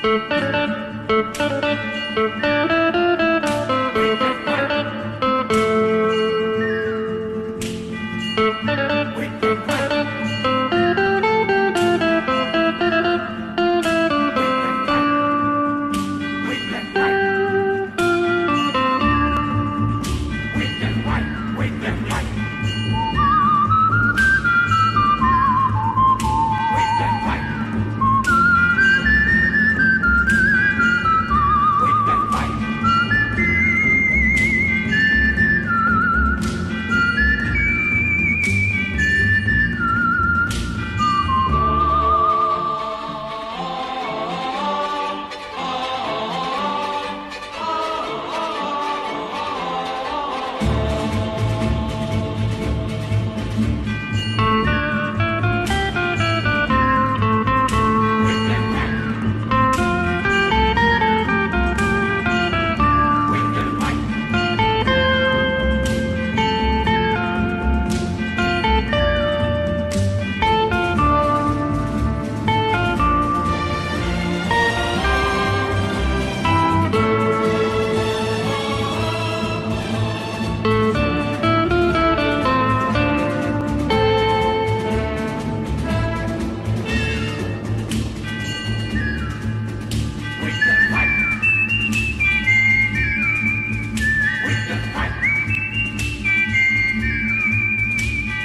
Thank you.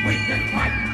we can fight.